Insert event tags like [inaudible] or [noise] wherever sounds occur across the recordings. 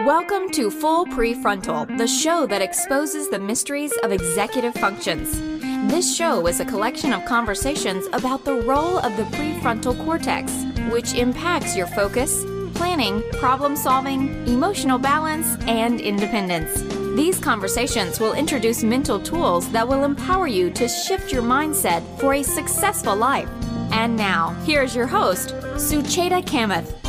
Welcome to Full Prefrontal, the show that exposes the mysteries of executive functions. This show is a collection of conversations about the role of the prefrontal cortex, which impacts your focus, planning, problem solving, emotional balance, and independence. These conversations will introduce mental tools that will empower you to shift your mindset for a successful life. And now, here's your host, Sucheta Kamath.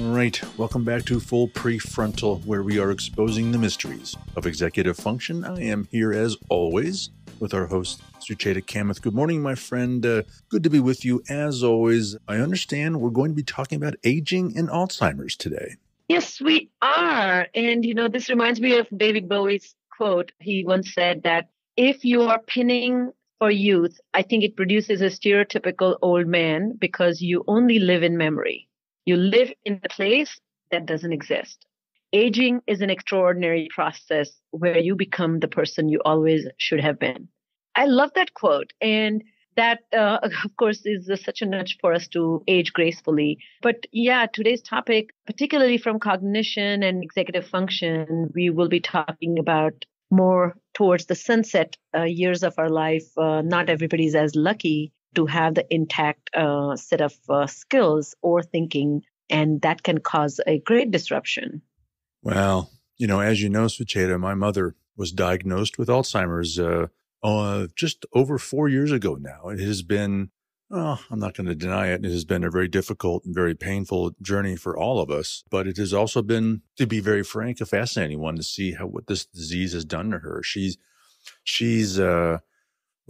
Right, welcome back to Full Prefrontal, where we are exposing the mysteries of executive function. I am here as always with our host, Sucheta Kamath. Good morning, my friend. Uh, good to be with you as always. I understand we're going to be talking about aging and Alzheimer's today. Yes, we are. And, you know, this reminds me of David Bowie's quote. He once said that if you are pinning for youth, I think it produces a stereotypical old man because you only live in memory. You live in a place that doesn't exist. Aging is an extraordinary process where you become the person you always should have been. I love that quote. And that, uh, [laughs] of course, is uh, such a nudge for us to age gracefully. But yeah, today's topic, particularly from cognition and executive function, we will be talking about more towards the sunset uh, years of our life. Uh, not everybody's as lucky to have the intact uh, set of uh, skills or thinking, and that can cause a great disruption. Well, you know, as you know, Sucheta, my mother was diagnosed with Alzheimer's uh, uh, just over four years ago now. It has been, oh, I'm not going to deny it, it has been a very difficult and very painful journey for all of us. But it has also been, to be very frank, a fascinating one to see how what this disease has done to her. She's, she's, uh,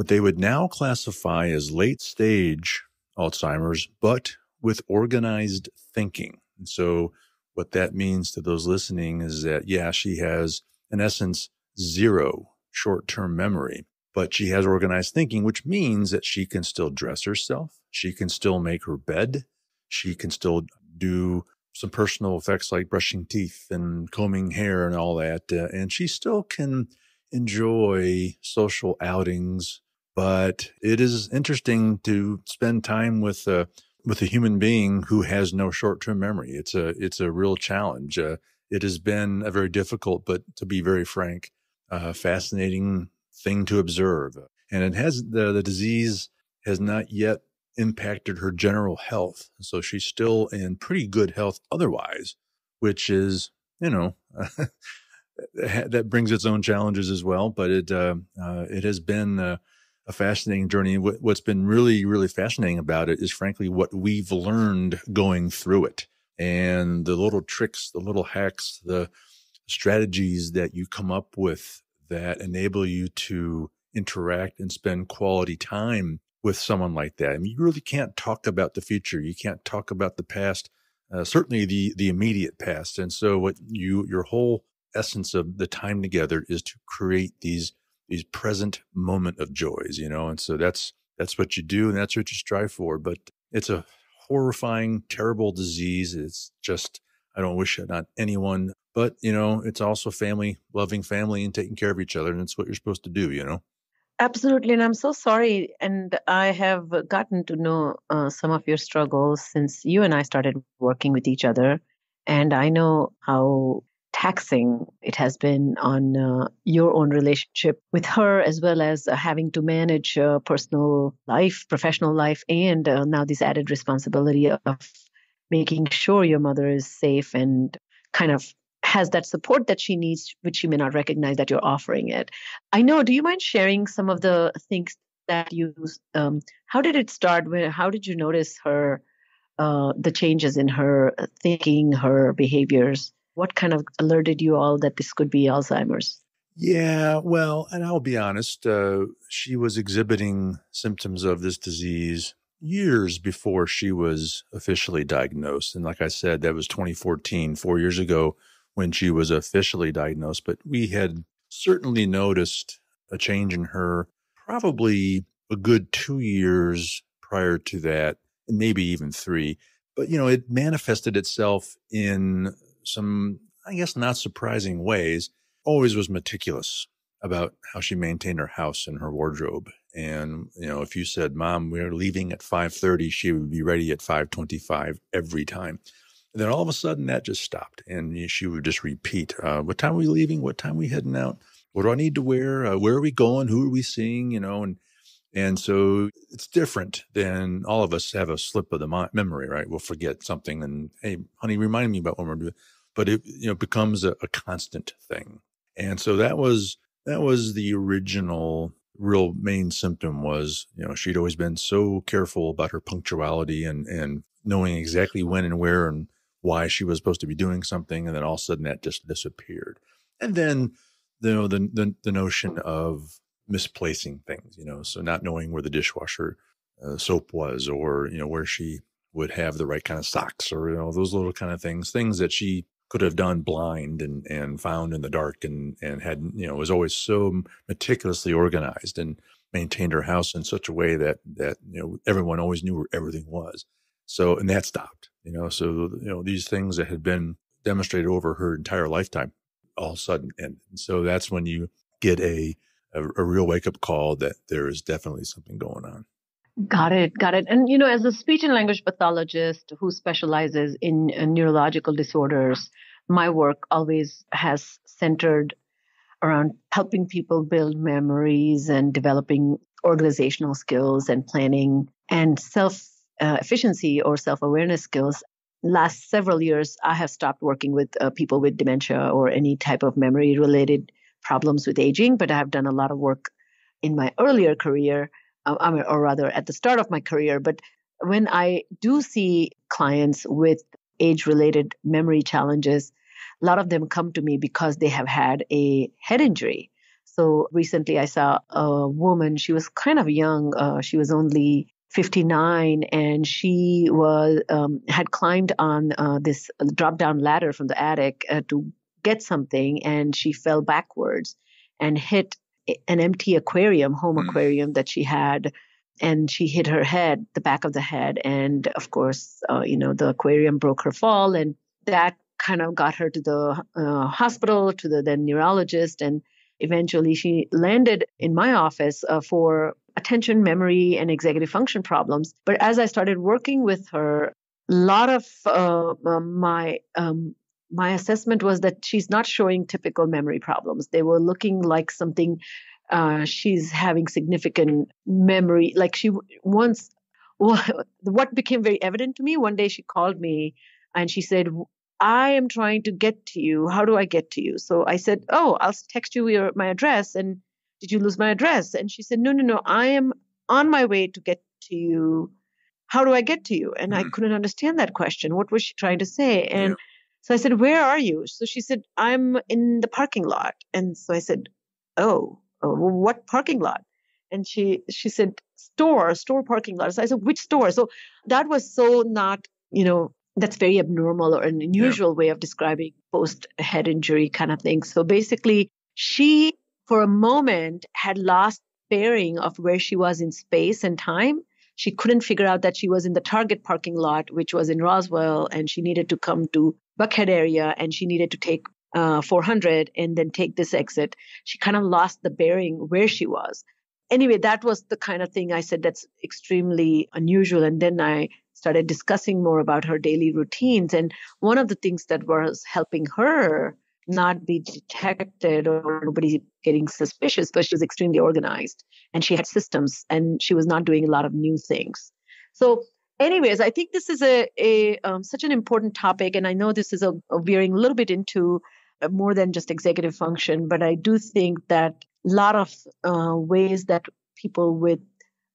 what they would now classify as late stage Alzheimer's, but with organized thinking. And so, what that means to those listening is that, yeah, she has, in essence, zero short term memory, but she has organized thinking, which means that she can still dress herself. She can still make her bed. She can still do some personal effects like brushing teeth and combing hair and all that. Uh, and she still can enjoy social outings but it is interesting to spend time with a with a human being who has no short term memory. It's a it's a real challenge. Uh, it has been a very difficult, but to be very frank, uh, fascinating thing to observe. And it has the the disease has not yet impacted her general health, so she's still in pretty good health otherwise, which is you know. [laughs] that brings its own challenges as well, but it uh, uh it has been uh, a fascinating journey. What's been really, really fascinating about it is frankly what we've learned going through it and the little tricks, the little hacks, the strategies that you come up with that enable you to interact and spend quality time with someone like that. I mean, you really can't talk about the future. You can't talk about the past, uh, certainly the, the immediate past. And so what you, your whole essence of the time together is to create these these present moment of joys, you know, and so that's that's what you do and that's what you strive for. But it's a horrifying, terrible disease. It's just I don't wish it on anyone. But you know, it's also family, loving family, and taking care of each other, and it's what you're supposed to do. You know. Absolutely, and I'm so sorry. And I have gotten to know uh, some of your struggles since you and I started working with each other, and I know how taxing it has been on uh, your own relationship with her, as well as uh, having to manage uh, personal life, professional life, and uh, now this added responsibility of making sure your mother is safe and kind of has that support that she needs, which she may not recognize that you're offering it. I know. Do you mind sharing some of the things that you? Um, how did it start? Where? How did you notice her? Uh, the changes in her thinking, her behaviors what kind of alerted you all that this could be Alzheimer's? Yeah, well, and I'll be honest, uh, she was exhibiting symptoms of this disease years before she was officially diagnosed. And like I said, that was 2014, four years ago when she was officially diagnosed. But we had certainly noticed a change in her probably a good two years prior to that, maybe even three. But, you know, it manifested itself in some, I guess, not surprising ways, always was meticulous about how she maintained her house and her wardrobe. And, you know, if you said, mom, we're leaving at 530, she would be ready at 525 every time. And then all of a sudden that just stopped. And she would just repeat, uh, what time are we leaving? What time are we heading out? What do I need to wear? Uh, where are we going? Who are we seeing? You know, and and so it's different than all of us have a slip of the memory, right? We'll forget something and, hey, honey, remind me about what we're doing. But it, you know, becomes a, a constant thing. And so that was, that was the original real main symptom was, you know, she'd always been so careful about her punctuality and, and knowing exactly when and where and why she was supposed to be doing something. And then all of a sudden that just disappeared. And then, you know, the, the, the notion of misplacing things, you know, so not knowing where the dishwasher uh, soap was or, you know, where she would have the right kind of socks or, you know, those little kind of things, things that she could have done blind and, and found in the dark and, and had, you know, was always so meticulously organized and maintained her house in such a way that, that, you know, everyone always knew where everything was. So, and that stopped, you know, so, you know, these things that had been demonstrated over her entire lifetime all of a sudden. And so that's when you get a, a, a real wake up call that there is definitely something going on. Got it, got it. And you know, as a speech and language pathologist who specializes in uh, neurological disorders, my work always has centered around helping people build memories and developing organizational skills and planning and self uh, efficiency or self awareness skills. Last several years, I have stopped working with uh, people with dementia or any type of memory related problems with aging, but I have done a lot of work in my earlier career, uh, or rather at the start of my career. But when I do see clients with age related memory challenges, a lot of them come to me because they have had a head injury. So recently I saw a woman, she was kind of young, uh, she was only 59 and she was um, had climbed on uh, this drop down ladder from the attic uh, to get something and she fell backwards and hit an empty aquarium, home mm. aquarium that she had. And she hit her head, the back of the head. And of course, uh, you know, the aquarium broke her fall. And that kind of got her to the uh, hospital, to the then neurologist. And eventually she landed in my office uh, for attention, memory, and executive function problems. But as I started working with her, a lot of uh, my um, my assessment was that she's not showing typical memory problems. They were looking like something uh, she's having significant memory. Like she once, [laughs] what became very evident to me one day, she called me and she said, I am trying to get to you. How do I get to you? So I said, Oh, I'll text you your, my address. And did you lose my address? And she said, No, no, no. I am on my way to get to you. How do I get to you? And mm-hmm. I couldn't understand that question. What was she trying to say? And yeah so I said, Where are you? So she said, I'm in the parking lot. And so I said, Oh, oh what parking lot? And she she said, Store, store parking lot. So I said, Which store? So that was so not, you know, that's very abnormal or an unusual yeah. way of describing post head injury kind of thing. So basically, she for a moment had lost bearing of where she was in space and time she couldn't figure out that she was in the Target parking lot, which was in Roswell, and she needed to come to Buckhead area and she needed to take uh, 400 and then take this exit. She kind of lost the bearing where she was. Anyway, that was the kind of thing I said that's extremely unusual. And then I started discussing more about her daily routines. And one of the things that was helping her not be detected or nobody getting suspicious, but she was extremely organized and she had systems and she was not doing a lot of new things. So anyways, I think this is a, a um, such an important topic, and I know this is a, a veering a little bit into uh, more than just executive function, but I do think that a lot of uh, ways that people with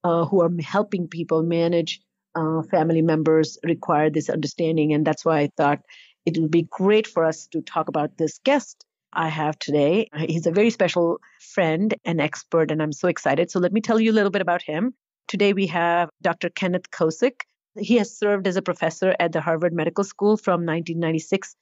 uh, who are helping people manage uh, family members require this understanding, and that's why I thought it would be great for us to talk about this guest I have today. He's a very special friend and expert, and I'm so excited. So let me tell you a little bit about him. Today we have Dr. Kenneth Kosik. He has served as a professor at the Harvard Medical School from 1996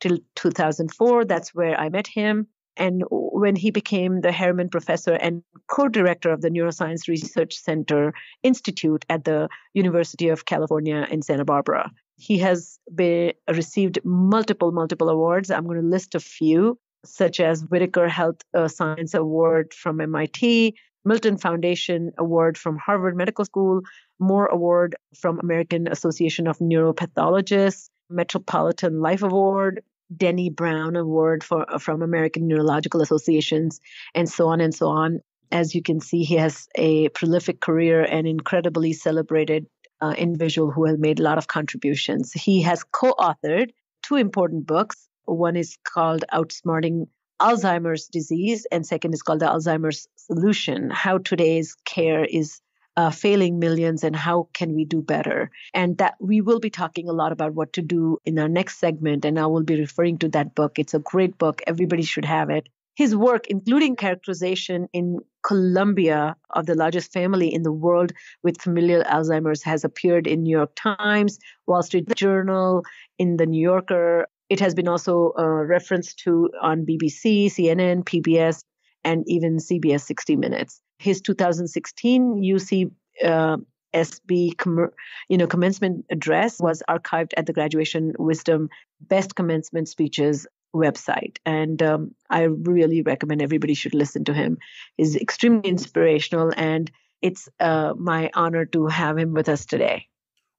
till 2004. That's where I met him. And when he became the Harriman Professor and co director of the Neuroscience Research Center Institute at the University of California in Santa Barbara. He has been, received multiple, multiple awards. I'm going to list a few, such as Whitaker Health uh, Science Award from MIT, Milton Foundation Award from Harvard Medical School, Moore Award from American Association of Neuropathologists, Metropolitan Life Award, Denny Brown Award for, from American Neurological Associations, and so on and so on. As you can see, he has a prolific career and incredibly celebrated uh, individual who has made a lot of contributions. He has co authored two important books. One is called Outsmarting Alzheimer's Disease, and second is called The Alzheimer's Solution. How Today's Care is uh, failing millions and how can we do better? And that we will be talking a lot about what to do in our next segment and i will be referring to that book. It's a great book. Everybody should have it. His work including characterization in colombia of the largest family in the world with familial alzheimer's has appeared in new york times wall street journal in the new yorker it has been also uh, referenced to on bbc cnn pbs and even cbs 60 minutes. His 2016 UC uh, SB com- you know commencement address was archived at the Graduation Wisdom Best Commencement Speeches website. And um, i really recommend everybody should listen to him. He's extremely inspirational and it's uh, my honor to have him with us today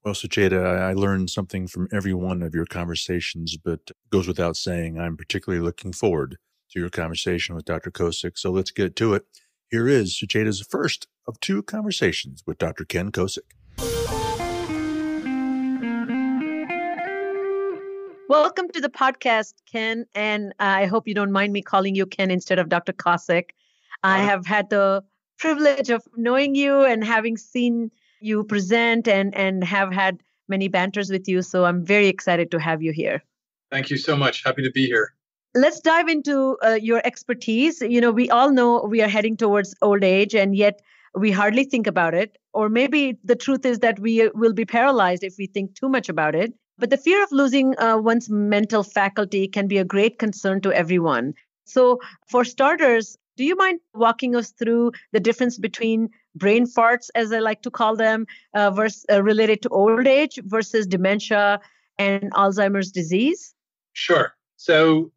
well sucheta i learned something from every one of your conversations but goes without saying i'm particularly looking forward to your conversation with dr kosik so let's get to it here is Sucheta's first of two conversations with Dr. Ken Kosik. Welcome to the podcast, Ken, and I hope you don't mind me calling you Ken instead of Dr. Kosik. I uh-huh. have had the privilege of knowing you and having seen you present and, and have had many banters with you. So I'm very excited to have you here. Thank you so much. Happy to be here let's dive into uh, your expertise. You know, we all know we are heading towards old age, and yet we hardly think about it. Or maybe the truth is that we will be paralyzed if we think too much about it. But the fear of losing uh, one's mental faculty can be a great concern to everyone. So, for starters, do you mind walking us through the difference between brain farts, as I like to call them, uh, versus, uh, related to old age versus dementia and Alzheimer's disease? Sure. So,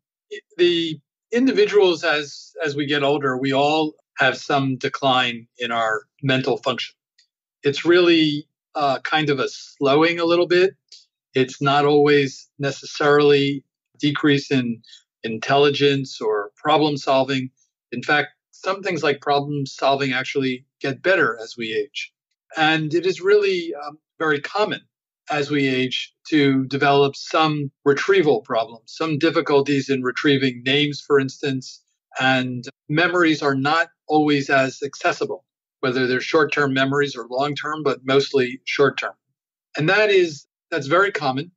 the individuals as as we get older, we all have some decline in our mental function. It's really uh, kind of a slowing a little bit. It's not always necessarily decrease in intelligence or problem solving. In fact, some things like problem solving actually get better as we age. And it is really um, very common as we age to develop some retrieval problems, some difficulties in retrieving names, for instance, and memories are not always as accessible, whether they're short term memories or long term, but mostly short term. And that is, that's very common.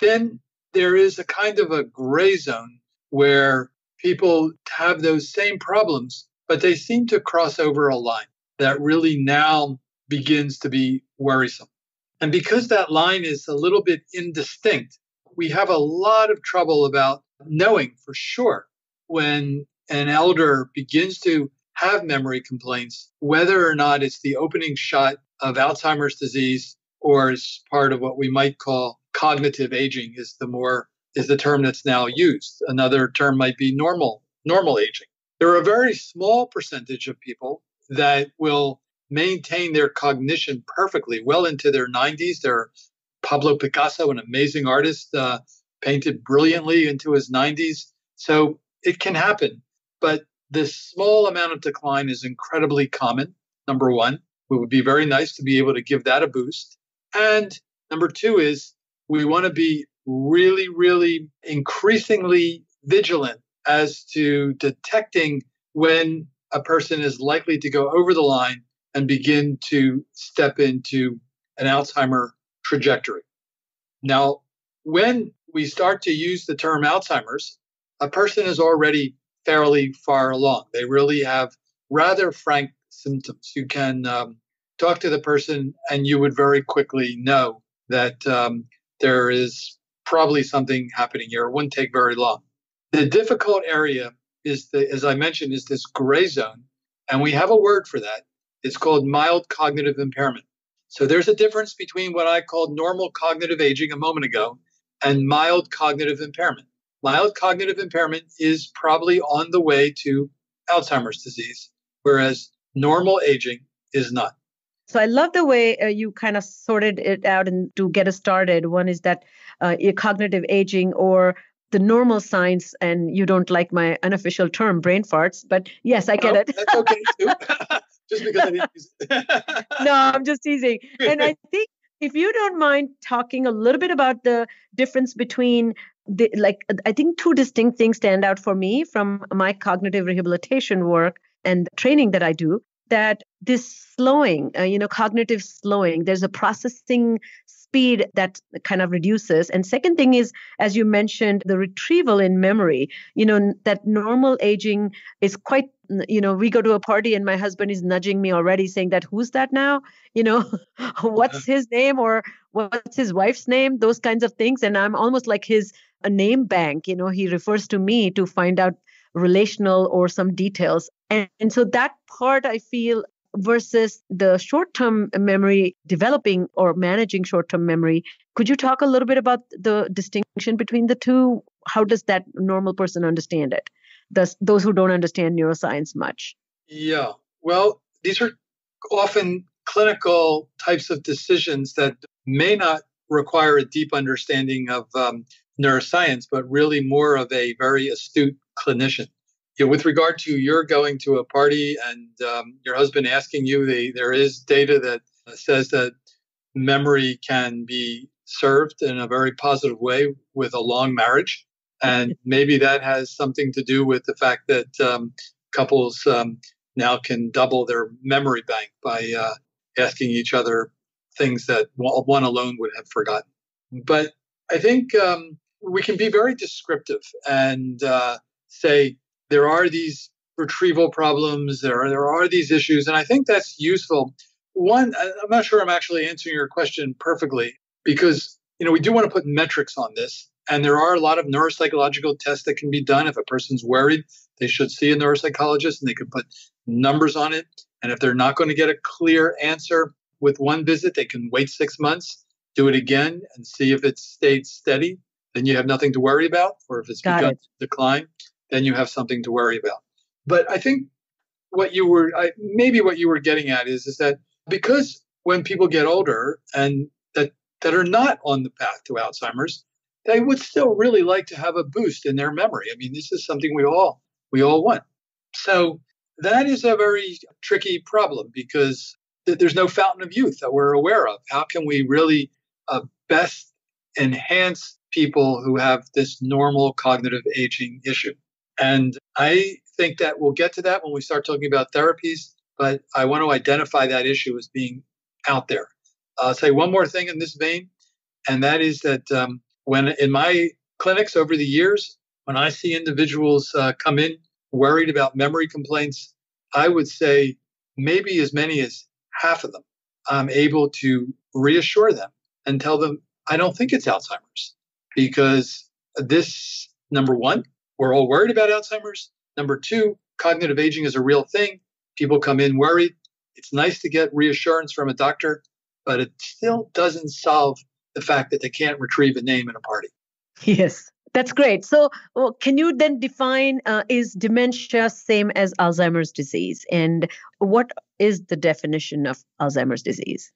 Then there is a kind of a gray zone where people have those same problems, but they seem to cross over a line that really now begins to be worrisome. And because that line is a little bit indistinct, we have a lot of trouble about knowing for sure when an elder begins to have memory complaints, whether or not it's the opening shot of Alzheimer's disease or is part of what we might call cognitive aging is the more is the term that's now used. Another term might be normal normal aging. There are a very small percentage of people that will maintain their cognition perfectly well into their 90s. They're Pablo Picasso, an amazing artist, uh, painted brilliantly into his 90s. So it can happen. But this small amount of decline is incredibly common, number one. It would be very nice to be able to give that a boost. And number two is we want to be really, really increasingly vigilant as to detecting when a person is likely to go over the line and begin to step into an Alzheimer trajectory. Now, when we start to use the term Alzheimer's, a person is already fairly far along. They really have rather frank symptoms. You can um, talk to the person, and you would very quickly know that um, there is probably something happening here. It wouldn't take very long. The difficult area is the, as I mentioned, is this gray zone, and we have a word for that. It's called mild cognitive impairment. So there's a difference between what I called normal cognitive aging a moment ago and mild cognitive impairment. Mild cognitive impairment is probably on the way to Alzheimer's disease, whereas normal aging is not. So I love the way uh, you kind of sorted it out and to get us started. One is that uh, cognitive aging or the normal signs, and you don't like my unofficial term, brain farts, but yes, I get no, it. that's okay too. [laughs] just because I didn't use it. [laughs] no, I'm just teasing. And I [laughs] think if you don't mind talking a little bit about the difference between the, like I think two distinct things stand out for me from my cognitive rehabilitation work and training that I do that this slowing, uh, you know, cognitive slowing, there's a processing speed that kind of reduces. And second thing is, as you mentioned, the retrieval in memory, you know, that normal aging is quite, you know, we go to a party and my husband is nudging me already saying that, who's that now? [laughs] You know, [laughs] what's his name or what's his wife's name? Those kinds of things. And I'm almost like his a name bank. You know, he refers to me to find out relational or some details. And, and so that part I feel versus the short term memory developing or managing short term memory. Could you talk a little bit about the distinction between the two? How does that normal person understand it? Does those who don't understand neuroscience much? Yeah. Well, these are often clinical types of decisions that may not require a deep understanding of um, neuroscience, but really more of a very astute clinician. You know, with regard to you're going to a party and um, your husband asking you, the, there is data that says that memory can be served in a very positive way with a long marriage. And [laughs] maybe that has something to do with the fact that um, couples um, now can double their memory bank by uh, asking each other things that one alone would have forgotten. But I think um, we can be very descriptive and uh, say there are these retrieval problems, there are, there are these issues, and I think that's useful. One, I'm not sure I'm actually answering your question perfectly because you know we do want to put metrics on this, and there are a lot of neuropsychological tests that can be done. If a person's worried, they should see a neuropsychologist, and they can put numbers on it. And if they're not going to get a clear answer with one visit, they can wait six months, do it again, and see if it stayed steady then you have nothing to worry about. Or if it's Got begun it. to decline, then you have something to worry about. But I think what you were I, maybe what you were getting at is is that because when people get older and that that are not on the path to Alzheimer's, they would still really like to have a boost in their memory. I mean, this is something we all we all want. So that is a very tricky problem because there's no fountain of youth that we're aware of. How can we really uh, best enhance people who have this normal cognitive aging issue. And I think that we'll get to that when we start talking about therapies, but I want to identify that issue as being out there. I'll say one more thing in this vein, and that is that um, when in my clinics over the years, when I see individuals uh, come in worried about memory complaints, I would say maybe as many as half of them, I'm able to reassure them and tell them, I don't think it's Alzheimer's because this, number one, we're all worried about Alzheimer's. Number two, cognitive aging is a real thing. People come in worried. It's nice to get reassurance from a doctor, but it still doesn't solve the fact that they can't retrieve a name in a party. Yes, that's great. So, well, can you then define uh, is dementia same as Alzheimer's disease? And what is the definition of Alzheimer's disease?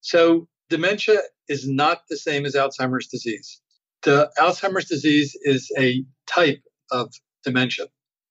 So, dementia is not the same as Alzheimer's disease. The Alzheimer's disease is a type of dementia.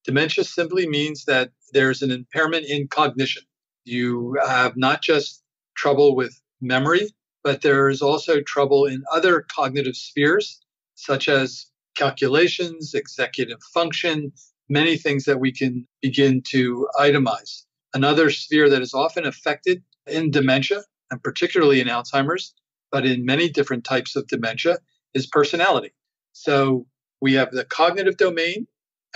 Dementia simply means that there's an impairment in cognition. You have not just trouble with memory, but there is also trouble in other cognitive spheres, such as calculations, executive function, many things that we can begin to itemize. Another sphere that is often affected in dementia, and particularly in Alzheimer's, but in many different types of dementia, is personality. So we have the cognitive domain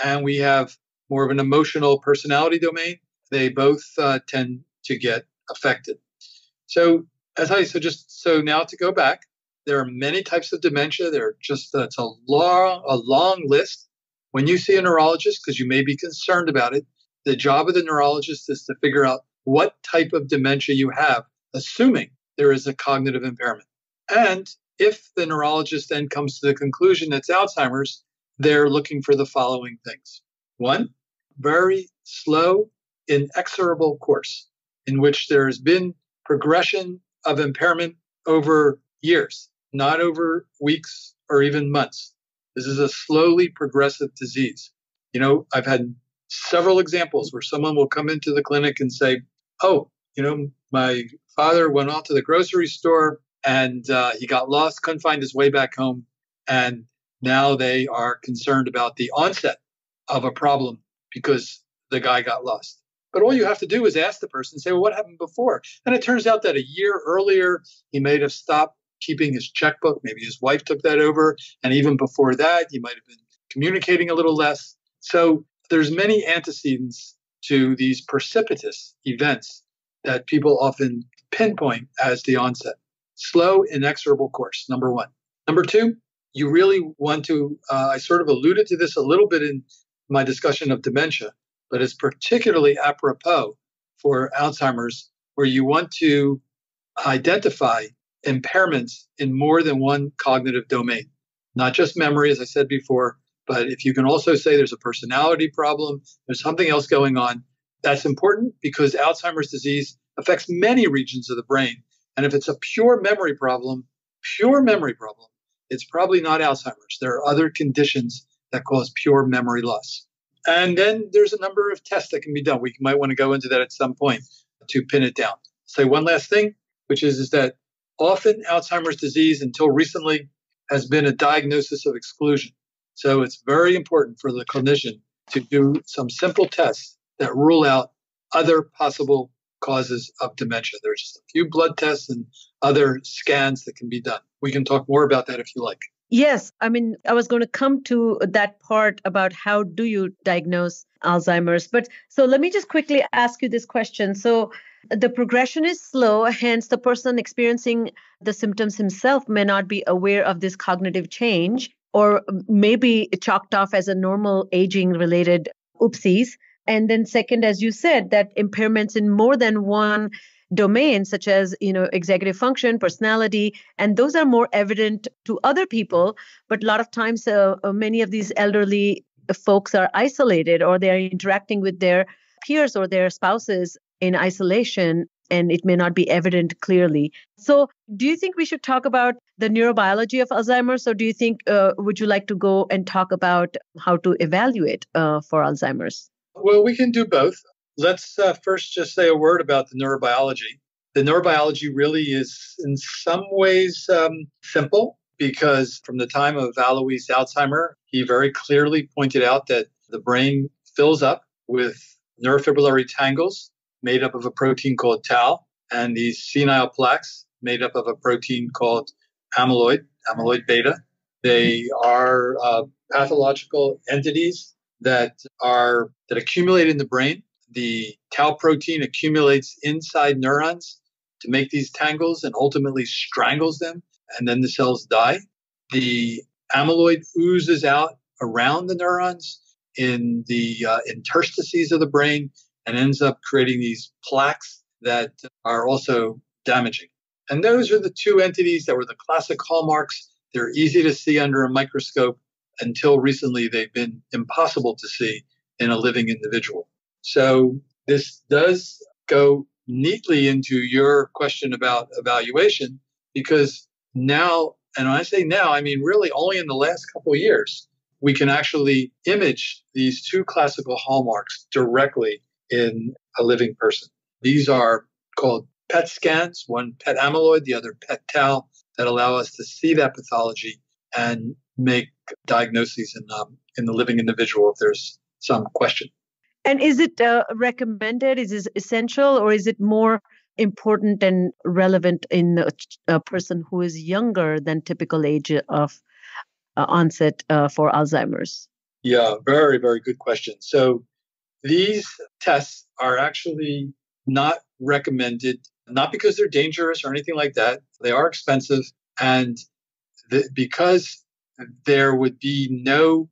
and we have more of an emotional personality domain. They both uh, tend to get affected. So as I so just so now to go back, there are many types of dementia. There are just it's a long a long list. When you see a neurologist, because you may be concerned about it, the job of the neurologist is to figure out what type of dementia you have, assuming there is a cognitive impairment. And if the neurologist then comes to the conclusion it's Alzheimer's, they're looking for the following things. One, very slow, inexorable course in which there has been progression of impairment over years, not over weeks or even months. This is a slowly progressive disease. You know, I've had several examples where someone will come into the clinic and say, Oh, you know, my father went off to the grocery store and uh, he got lost, couldn't find his way back home. And now they are concerned about the onset of a problem because the guy got lost. But all you have to do is ask the person, say, well, what happened before? And it turns out that a year earlier, he may have stopped keeping his checkbook. Maybe his wife took that over. And even before that, he might have been communicating a little less. So there's many antecedents to these precipitous events that people often pinpoint as the onset. Slow, inexorable course, number one. Number two, you really want to, uh, I sort of alluded to this a little bit in my discussion of dementia, but it's particularly apropos for Alzheimer's, where you want to identify impairments in more than one cognitive domain, not just memory, as I said before, but if you can also say there's a personality problem, there's something else going on, that's important because Alzheimer's disease affects many regions of the brain. And if it's a pure memory problem, pure memory problem, it's probably not Alzheimer's. There are other conditions that cause pure memory loss. And then there's a number of tests that can be done. We might want to go into that at some point to pin it down. Say one last thing, which is, is that often Alzheimer's disease until recently has been a diagnosis of exclusion. So it's very important for the clinician to do some simple tests that rule out other possible causes of dementia. There's just a few blood tests and other scans that can be done. We can talk more about that if you like. Yes, I mean, I was going to come to that part about how do you diagnose Alzheimer's. But so let me just quickly ask you this question. So the progression is slow, hence, the person experiencing the symptoms himself may not be aware of this cognitive change or maybe chalked off as a normal aging related oopsies. And then, second, as you said, that impairments in more than one domain such as you know executive function personality and those are more evident to other people but a lot of times uh, uh many of these elderly folks are isolated or they are interacting with their peers or their spouses in isolation and it may not be evident clearly. So, do you think we should talk about the neurobiology of Alzheimer's, or do you think uh, would you like to go and talk about how to evaluate uh, for Alzheimer's? Well, we can do both. Let's uh, first just say a word about the neurobiology. The neurobiology really is, in some ways, um, simple because from the time of Alois Alzheimer, he very clearly pointed out that the brain fills up with neurofibrillary tangles made up of a protein called tau, and these senile plaques made up of a protein called amyloid, amyloid beta. They are uh, pathological entities that are that accumulate in the brain. The tau protein accumulates inside neurons to make these tangles and ultimately strangles them, and then the cells die. The amyloid oozes out around the neurons in the uh, interstices of the brain and ends up creating these plaques that are also damaging. And those are the two entities that were the classic hallmarks. They're easy to see under a microscope. Until recently, they've been impossible to see in a living individual. So this does go neatly into your question about evaluation because now, and when I say now, I mean really only in the last couple of years, we can actually image these two classical hallmarks directly in a living person. These are called PET scans, one PET amyloid, the other PET tau, that allow us to see that pathology and make diagnoses in, um, in the living individual if there's some question. And is it uh, recommended? Is it essential, or is it more important and relevant in a, a person who is younger than typical age of uh, onset uh, for Alzheimer's? Yeah, very, very good question. So these tests are actually not recommended, not because they're dangerous or anything like that. They are expensive. And the, because there would be no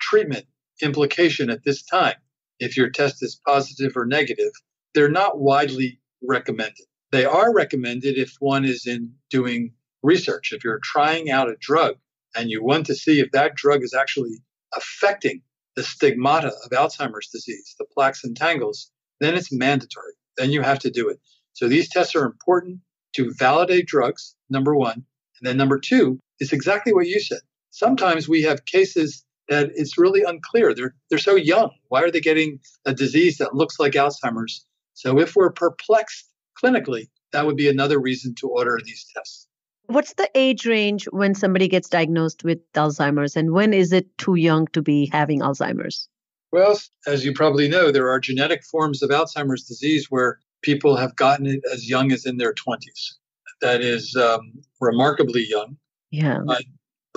treatment implication at this time if your test is positive or negative, they're not widely recommended. They are recommended if one is in doing research. If you're trying out a drug and you want to see if that drug is actually affecting the stigmata of Alzheimer's disease, the plaques and tangles, then it's mandatory. Then you have to do it. So these tests are important to validate drugs, number one. And then number two is exactly what you said. Sometimes we have cases that it's really unclear. They're, they're so young. Why are they getting a disease that looks like Alzheimer's? So if we're perplexed clinically, that would be another reason to order these tests. What's the age range when somebody gets diagnosed with Alzheimer's, and when is it too young to be having Alzheimer's? Well, as you probably know, there are genetic forms of Alzheimer's disease where people have gotten it as young as in their 20s. That is um, remarkably young. Yeah.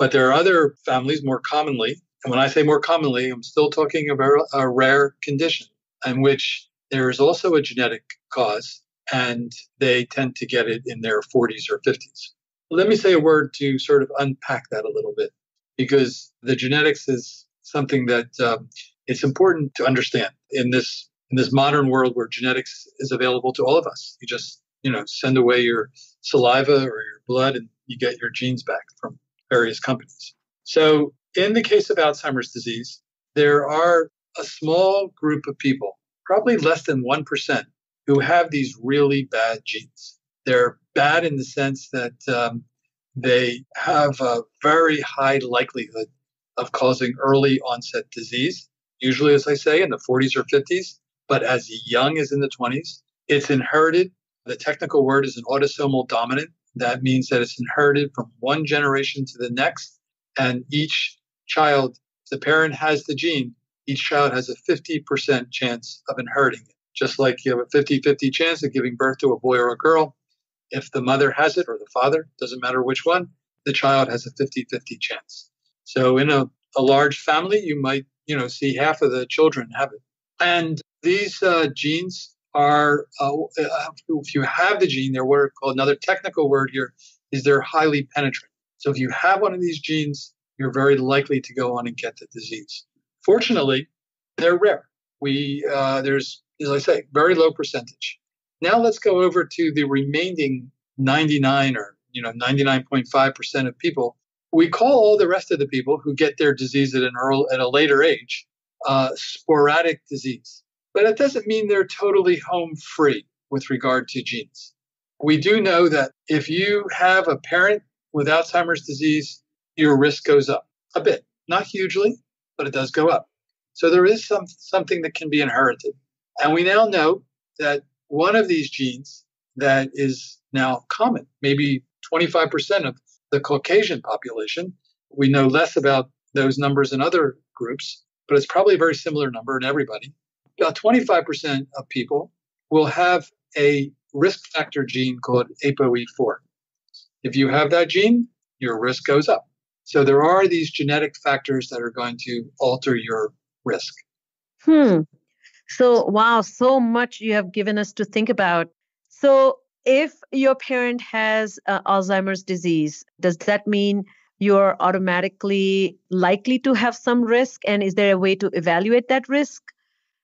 But there are other families more commonly, and when I say more commonly, I'm still talking about a rare condition in which there is also a genetic cause, and they tend to get it in their 40s or 50s. Let me say a word to sort of unpack that a little bit, because the genetics is something that um, it's important to understand in this in this modern world where genetics is available to all of us. You just you know send away your saliva or your blood, and you get your genes back from various companies. So in the case of Alzheimer's disease, there are a small group of people, probably less than 1%, who have these really bad genes. They're bad in the sense that um, they have a very high likelihood of causing early onset disease, usually, as I say, in the 40s or 50s, but as young as in the 20s. It's inherited. The technical word is an autosomal dominant. That means that it's inherited from one generation to the next, and each child, the parent has the gene, each child has a 50% chance of inheriting it. Just like you have a 50 50 chance of giving birth to a boy or a girl, if the mother has it or the father, doesn't matter which one, the child has a 50 50 chance. So in a, a large family, you might you know see half of the children have it. And these uh, genes are, uh, uh if you have the gene, they're what are called another technical word here is they're highly penetrant. So if you have one of these genes, you're very likely to go on and get the disease. Fortunately, they're rare. We uh, there's, as I say, very low percentage. Now let's go over to the remaining 99 or you know 99.5 percent of people. We call all the rest of the people who get their disease at an early, at a later age uh, sporadic disease, but it doesn't mean they're totally home free with regard to genes. We do know that if you have a parent with Alzheimer's disease your risk goes up a bit, not hugely, but it does go up. So there is some something that can be inherited. And we now know that one of these genes that is now common, maybe 25% of the Caucasian population. We know less about those numbers in other groups, but it's probably a very similar number in everybody. About 25% of people will have a risk factor gene called ApoE4. If you have that gene, your risk goes up. So there are these genetic factors that are going to alter your risk. Hmm. So, wow, so much you have given us to think about. So, if your parent has uh, Alzheimer's disease, does that mean you're automatically likely to have some risk? And is there a way to evaluate that risk?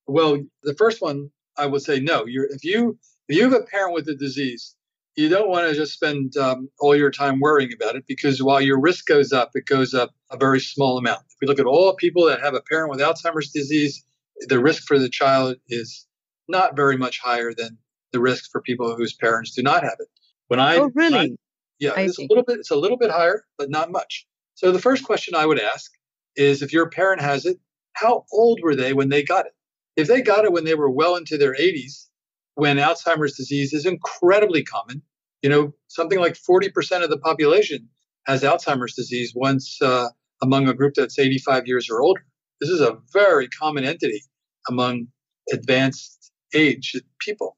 Well, the first one, I would say no. You're, if you if you have a parent with a disease, you don't want to just spend um, all your time worrying about it because while your risk goes up, it goes up a very small amount. If we look at all people that have a parent with Alzheimer's disease, the risk for the child is not very much higher than the risk for people whose parents do not have it. When I oh really, I, yeah, I it's see. a little bit it's a little bit higher, but not much. So the first question I would ask is if your parent has it, how old were they when they got it? If they got it when they were well into their 80s, when Alzheimer's disease is incredibly common. You know, something like 40% of the population has Alzheimer's disease once uh, among a group that's 85 years or older. This is a very common entity among advanced age people.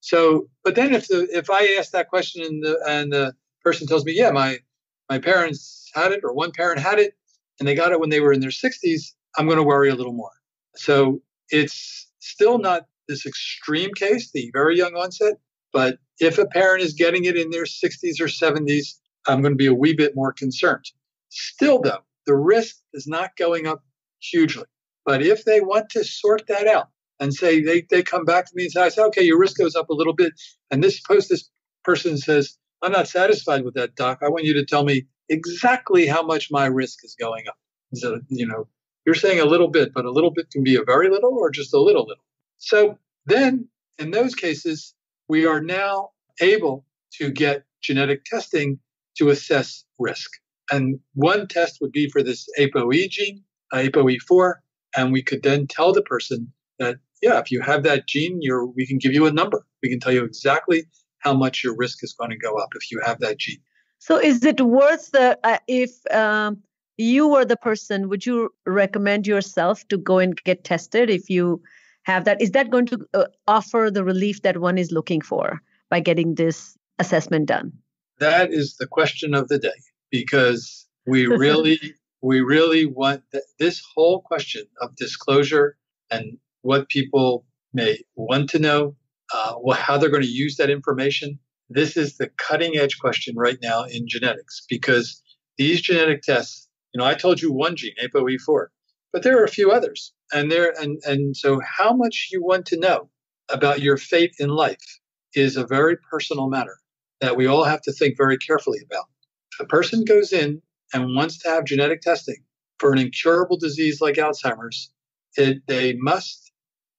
So, but then if the if I ask that question and the and the person tells me, yeah, my my parents had it or one parent had it and they got it when they were in their 60s, I'm going to worry a little more. So it's still not this extreme case, the very young onset. But if a parent is getting it in their 60s or 70s, I'm going to be a wee bit more concerned. Still, though, the risk is not going up hugely. But if they want to sort that out and say they, they come back to me and say, I say, okay, your risk goes up a little bit. And this post, this person says, I'm not satisfied with that, doc. I want you to tell me exactly how much my risk is going up. So, you know, you're saying a little bit, but a little bit can be a very little or just a little little. So then in those cases, we are now able to get genetic testing to assess risk. And one test would be for this ApoE gene, uh, ApoE4, and we could then tell the person that, yeah, if you have that gene, you're, we can give you a number. We can tell you exactly how much your risk is going to go up if you have that gene. So, is it worth the uh, if um, you were the person, would you recommend yourself to go and get tested if you have that? Is that going to uh, offer the relief that one is looking for by getting this assessment done? That is the question of the day because we [laughs] really we really want th- this whole question of disclosure and what people may want to know, uh, how they're going to use that information. This is the cutting edge question right now in genetics because these genetic tests, you know, I told you one gene, ApoE4, but there are a few others. And there and and so how much you want to know about your fate in life is a very personal matter that we all have to think very carefully about. A person goes in and wants to have genetic testing for an incurable disease like Alzheimer's, it, they must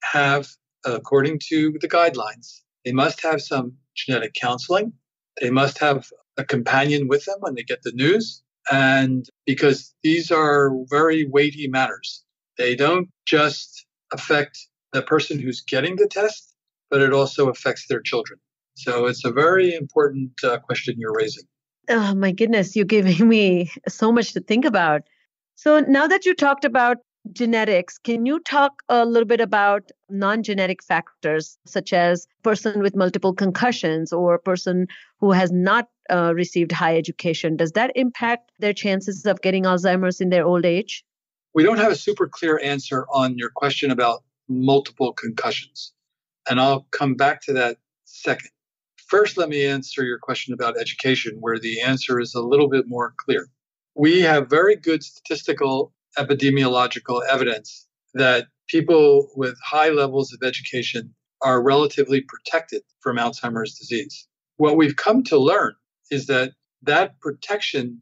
have, according to the guidelines, they must have some genetic counseling. They must have a companion with them when they get the news. And because these are very weighty matters, they don't just affect the person who's getting the test, but it also affects their children. So it's a very important uh, question you're raising. Oh my goodness, you're giving me so much to think about. So now that you talked about genetics, can you talk a little bit about non-genetic factors such as person with multiple concussions or person who has not uh, received high education? Does that impact their chances of getting Alzheimer's in their old age? We don't have a super clear answer on your question about multiple concussions. And I'll come back to that second. First, let me answer your question about education, where the answer is a little bit more clear. We have very good statistical epidemiological evidence that people with high levels of education are relatively protected from Alzheimer's disease. What we've come to learn is that that protection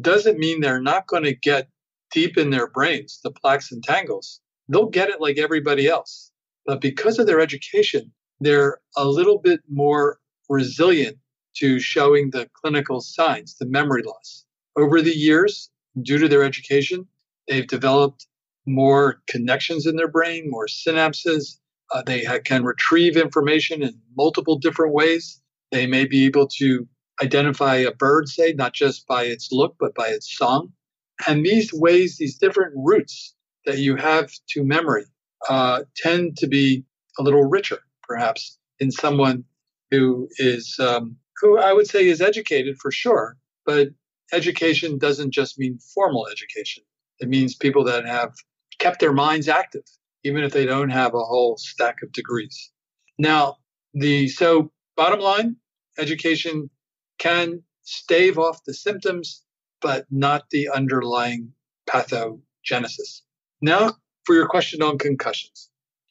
doesn't mean they're not going to get deep in their brains the plaques and tangles. They'll get it like everybody else. But because of their education, they're a little bit more resilient to showing the clinical signs, the memory loss. Over the years, due to their education, they've developed more connections in their brain, more synapses. Uh, they ha- can retrieve information in multiple different ways. They may be able to identify a bird, say, not just by its look, but by its song. And these ways, these different routes that you have to memory uh, tend to be a little richer, perhaps, in someone who is um, who I would say is educated for sure, but education doesn't just mean formal education. It means people that have kept their minds active, even if they don't have a whole stack of degrees. Now, the so bottom line, education can stave off the symptoms, but not the underlying pathogenesis. Now, for your question on concussions,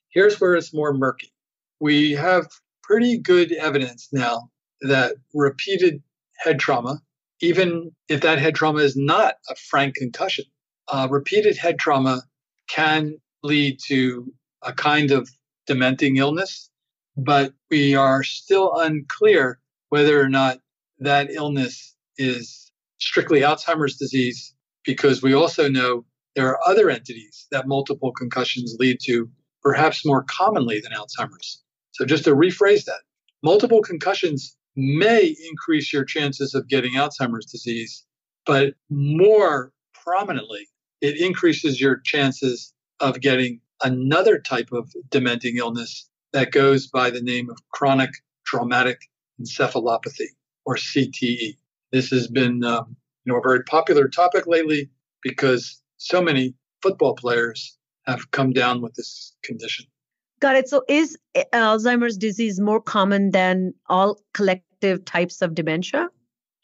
here's where it's more murky. We have pretty good evidence now that repeated head trauma, even if that head trauma is not a frank concussion, uh, repeated head trauma can lead to a kind of dementing illness, but we are still unclear whether or not that illness is strictly Alzheimer's disease, because we also know there are other entities that multiple concussions lead to, perhaps more commonly than Alzheimer's. So just to rephrase that, multiple concussions may increase your chances of getting Alzheimer's disease, but more prominently, it increases your chances of getting another type of dementing illness that goes by the name of chronic traumatic encephalopathy or CTE. This has been um, you know a very popular topic lately because so many football players have come down with this condition. Got it. So is eh, Alzheimer's disease more common than all collective types of dementia?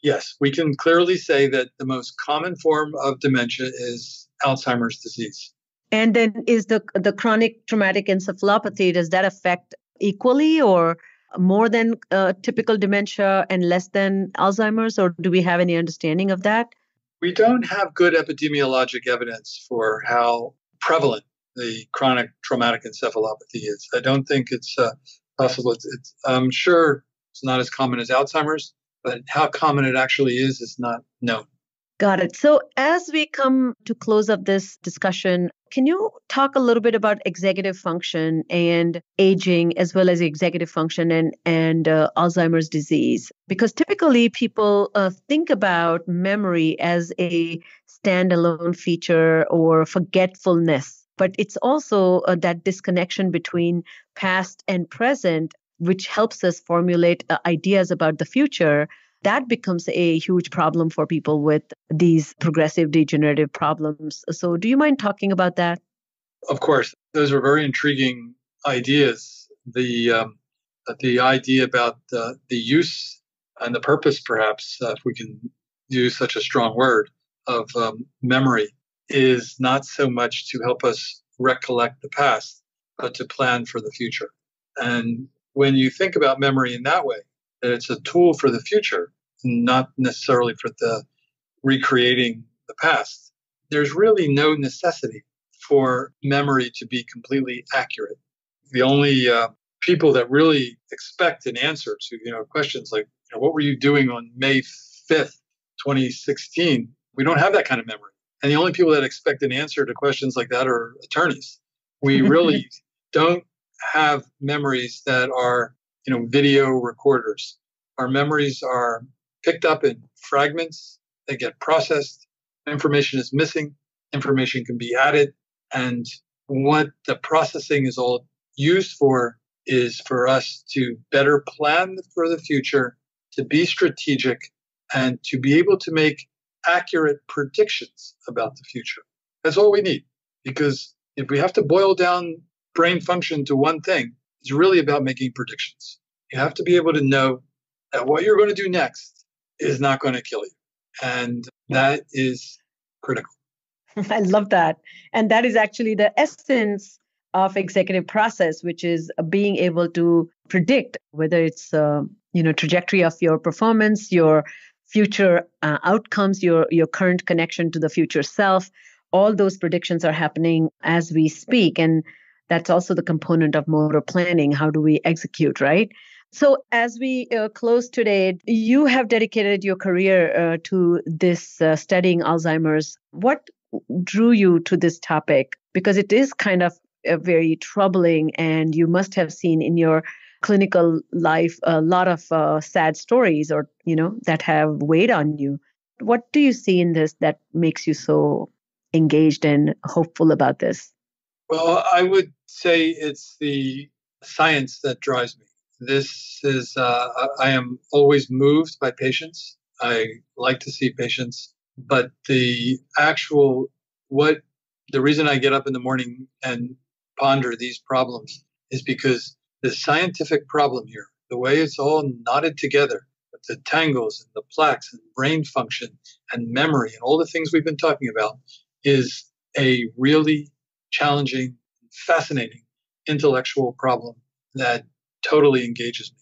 Yes, we can clearly say that the most common form of dementia is Alzheimer's disease. And then is the the chronic traumatic encephalopathy does that affect equally or more than uh, typical dementia and less than Alzheimer's or do we have any understanding of that? We don't have good epidemiologic evidence for how prevalent the chronic traumatic encephalopathy is. I don't think it's uh, possible. It's, it's, I'm sure it's not as common as Alzheimer's, but how common it actually is is not known. Got it. So, as we come to close up this discussion, can you talk a little bit about executive function and aging, as well as executive function and and uh, Alzheimer's disease? Because typically people uh, think about memory as a standalone feature or forgetfulness, but it's also uh, that disconnection between past and present, which helps us formulate uh, ideas about the future that becomes a huge problem for people with these progressive degenerative problems. So, do you mind talking about that? Of course, those are very intriguing ideas. The um, the idea about the, the use and the purpose, perhaps, uh, if we can use such a strong word, of um, memory is not so much to help us recollect the past, but to plan for the future. And when you think about memory in that way, that it's a tool for the future, not necessarily for the recreating the past. There's really no necessity for memory to be completely accurate. The only uh, people that really expect an answer to you know questions like you know, what were you doing on May 5th, 2016, we don't have that kind of memory. And the only people that expect an answer to questions like that are attorneys. We really [laughs] don't have memories that are you know video recorders. Our memories are picked up in fragments, they get processed, information is missing, information can be added. And what the processing is all used for is for us to better plan for the future, to be strategic, and to be able to make accurate predictions about the future. That's all we need. Because if we have to boil down brain function to one thing, it's really about making predictions. You have to be able to know that what you're going to do next is not going to kill you. And that is critical. [laughs] I love that. And that is actually the essence of executive process, which is being able to predict whether it's uh, you know trajectory of your performance, your future uh, outcomes, your your current connection to the future self. All those predictions are happening as we speak, and that's also the component of motor planning. How do we execute, right? So, as we uh, close today, you have dedicated your career uh, to this uh, studying Alzheimer's. What drew you to this topic? Because it is kind of very troubling, and you must have seen in your clinical life a lot of uh, sad stories, or you know, that have weighed on you. What do you see in this that makes you so engaged and hopeful about this? Well, I would say it's the science that drives me this is, uh, I am always moved by patients. I like to see patients, but the actual, what the reason I get up in the morning and ponder these problems is because the scientific problem here, the way it's all knotted together, the tangles and the plaques and brain function and memory and all the things we've been talking about, is a really challenging, fascinating intellectual problem that totally engages me.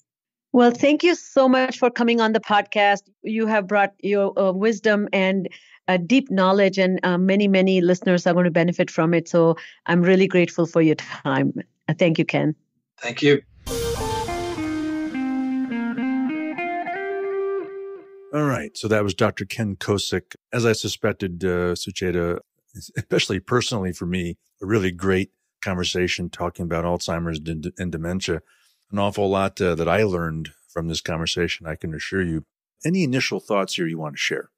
Well, thank you so much for coming on the podcast. You have brought your uh, wisdom and uh, deep knowledge, and uh, many, many listeners are going to benefit from it. So I'm really grateful for your time. Thank you, Ken. Thank you. All right. So that was Dr. Ken Kosik. As I suspected, uh, Sucheta, especially personally for me, a really great conversation talking about Alzheimer's and dementia an awful lot uh, that I learned from this conversation, I can assure you. Any initial thoughts here you want to share?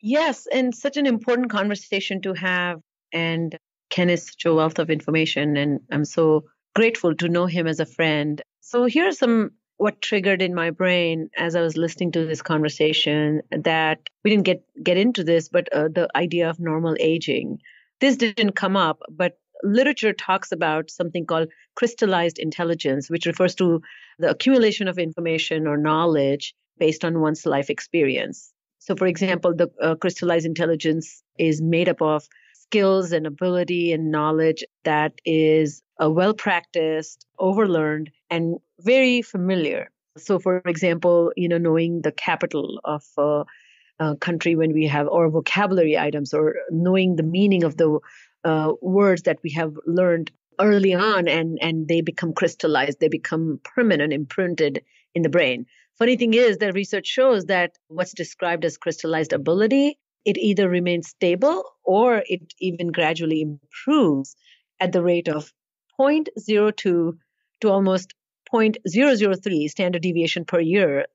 Yes, and such an important conversation to have. And Ken is such a wealth of information, and I'm so grateful to know him as a friend. So here are some what triggered in my brain as I was listening to this conversation that we didn't get get into this, but uh, the idea of normal aging. This didn't come up, but literature talks about something called crystallized intelligence, which refers to the accumulation of information or knowledge based on one's life experience. So, for example, the uh, crystallized intelligence is made up of skills and ability and knowledge that is uh, well practiced, overlearned, and very familiar. So, for example, you know, knowing the capital of a, a country when we have or vocabulary items, or knowing the meaning of the uh, words that we have learned early on and and they become crystallized they become permanent imprinted in the brain funny thing is that research shows that what's described as crystallized ability it either remains stable or it even gradually improves at the rate of 0.02 to almost 0.003 standard deviation per year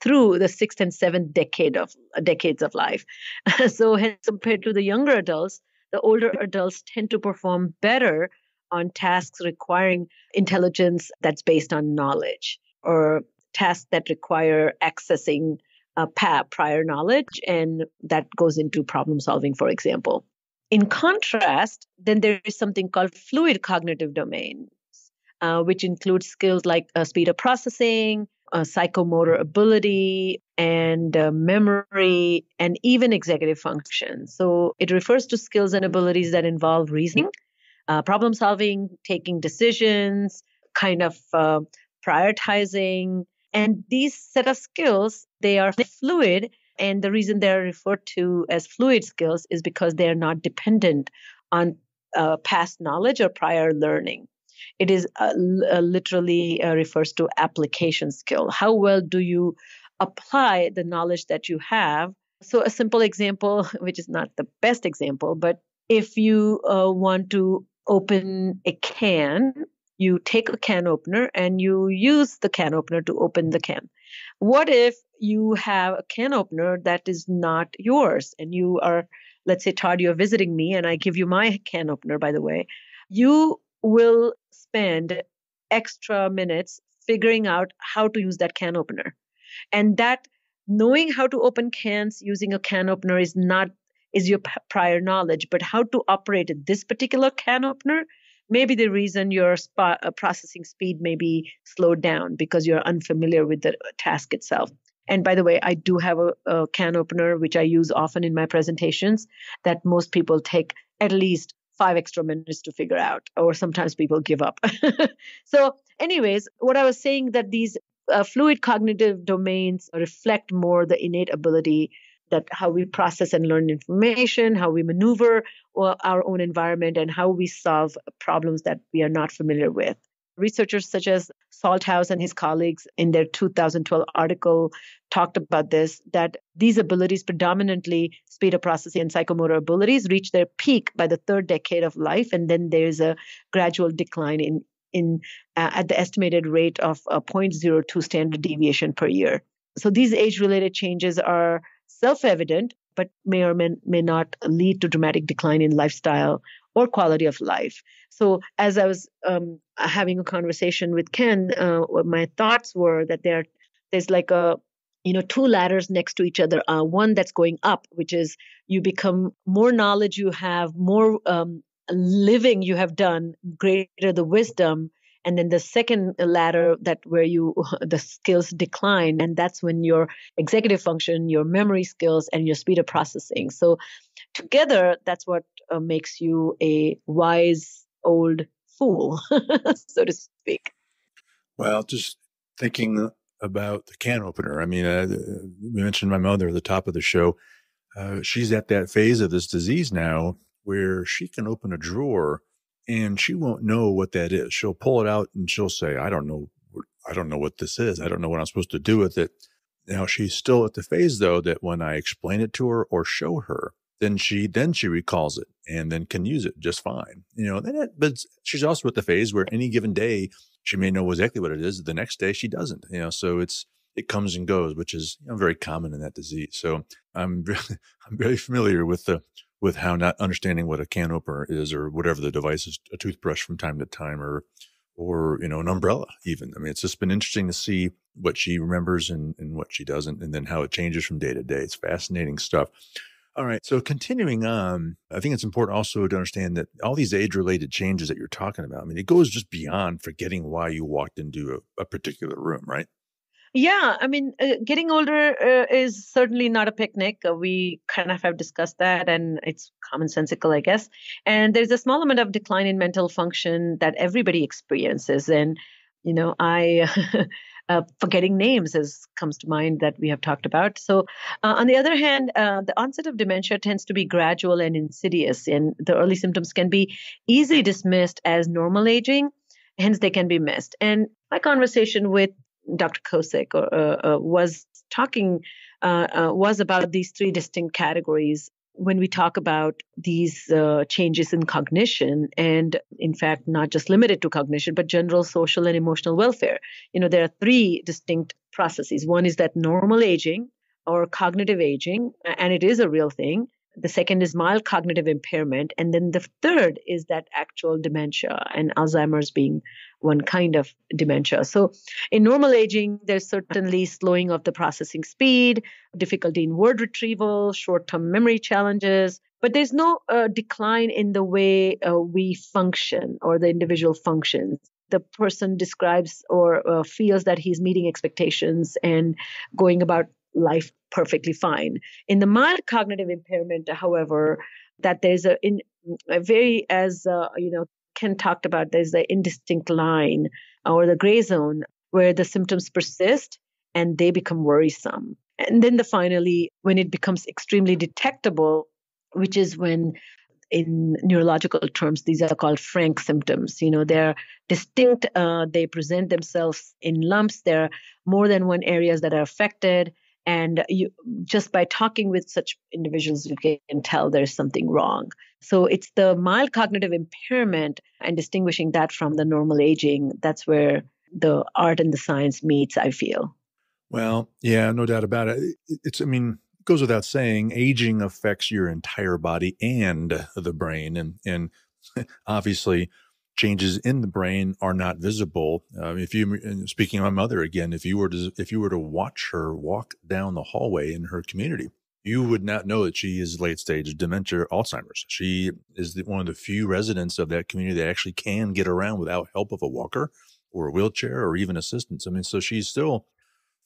through the sixth and seventh decade of decades of life. [laughs] so compared to the younger adults, the older adults tend to perform better on tasks requiring intelligence that's based on knowledge or tasks that require accessing prior knowledge, and that goes into problem solving, for example. In contrast, then there is something called fluid cognitive domains, uh, which includes skills like uh, speed of processing, uh, psychomotor ability, and uh, memory, and even executive function. So it refers to skills and abilities that involve reasoning, uh, problem solving, taking decisions, kind of prioritizing. And these set of skills, they are fluid. And the reason they're referred to as fluid skills is because they are not dependent on past knowledge or prior learning. It is uh, uh, literally uh, refers to application skill. How well do you apply the knowledge that you have? So, a simple example, [laughs] which is not the best example, but if you uh, want to open a can, you take a can opener and you use the can opener to open the can. What if you have a can opener that is not yours and you are, let's say, Todd, you're visiting me and I give you my can opener, by the way. You will spend extra minutes figuring out how to use that can opener. And that knowing how to open cans using a can opener is not is your prior knowledge, but how to operate this particular can opener maybe the reason your uh, processing speed may be slowed down because you're unfamiliar with the task itself. And by the way, I do have a, a, can opener which I use often in my presentations that most people take at least five extra minutes to figure out, or sometimes people give up. [laughs] so, anyways, what I was saying that these uh, fluid cognitive domains reflect more the innate ability that how we process and learn information, how we maneuver our own environment, and how we solve problems that we are not familiar with. Researchers such as Salthouse and his colleagues in their 2012 article talked about this that these abilities, predominantly speed of processing and psychomotor abilities, reach their peak by the third decade of life, and then there's a gradual decline in in uh, at the estimated rate of uh, 0.02 standard deviation per year. So these age-related changes are self-evident, but may or may, may not lead to dramatic decline in lifestyle or quality of life. So, as I was um, having a conversation with Ken, uh, my thoughts were that there, there's like a, you know, two ladders next to each other. Uh, one that's going up, which is you become more knowledge you have, more um, living you have done, greater the wisdom, and then the second ladder that where you [laughs] the skills decline and that's when your executive function your memory skills and your speed of processing so together that's what uh, makes you a wise old fool [laughs] so to speak well just thinking about the can opener i mean uh, we mentioned my mother at the top of the show uh, she's at that phase of this disease now where she can open a drawer and she won't know what that is. She'll pull it out and she'll say, I don't know. I don't know what this is. I don't know what I'm supposed to do with it. Now she's still at the phase though that when I explain it to her or show her, then she then she recalls it and then can use it just fine. You know, but she's also at the phase where any given day she may know exactly what it is. The next day she doesn't. You know, so it's it comes and goes, which is you know, very common in that disease. So I'm [laughs] really, I'm very familiar with the with how not understanding what a can opener is or whatever the device is, a toothbrush from time to time or, or, you know, an umbrella even. I mean, it's just been interesting to see what she remembers and, and what she doesn't, and then how it changes from day to day. It's fascinating stuff. All right. So continuing on, I think it's important also to understand that all these age related changes that you're talking about, I mean, it goes just beyond forgetting why you walked into a, a particular room, right? Yeah, I mean, uh, getting older uh, is certainly not a picnic. Uh, we kind of have discussed that, and it's commonsensical, I guess. And there's a small amount of decline in mental function that everybody experiences. And, you know, I [laughs] uh, forgetting names as comes to mind that we have talked about. So, uh, on the other hand, uh, the onset of dementia tends to be gradual and insidious, and the early symptoms can be easily dismissed as normal aging, hence they can be missed. And my conversation with Dr. Kosik uh, uh, was talking was about these three distinct categories when we talk about these uh, changes in cognition and in fact not just limited to cognition but general social and emotional welfare. You know there are three distinct processes. One is that normal aging or cognitive aging and it is a real thing the second is mild cognitive impairment. And then the third is that actual dementia and Alzheimer's being one kind of dementia. So in normal aging, there's certainly slowing of the processing speed, difficulty in word retrieval, short term memory challenges. But there's no uh, decline in the way uh, we function or the individual functions the person describes or uh, feels that he's meeting expectations and going about life perfectly fine. In the mild cognitive impairment, however, that there's a, in, a very, as uh, you know, Ken talked about, there's an indistinct line or the gray zone where the symptoms persist and they become worrisome. And then the finally, when it becomes extremely detectable, which is when in neurological terms, these are called frank symptoms. You know, they're distinct. Uh, they present themselves in lumps. There are more than one areas that are affected and you just by talking with such individuals you can tell there's something wrong. So it's the mild cognitive impairment and distinguishing that from the normal aging that's where the art and the science meets i feel. Well yeah no doubt about it. It's i mean it goes without saying aging affects your entire body and the brain. And and [laughs] obviously changes in the brain are not visible. Uh, if you, speaking of my mother again, if you were to, if you were to watch her walk down the hallway in her community, you would not know that she is late stage dementia Alzheimer's. She is the, one of the few residents of that community that actually can get around without help of a walker or a wheelchair or even assistance. I mean, so she's still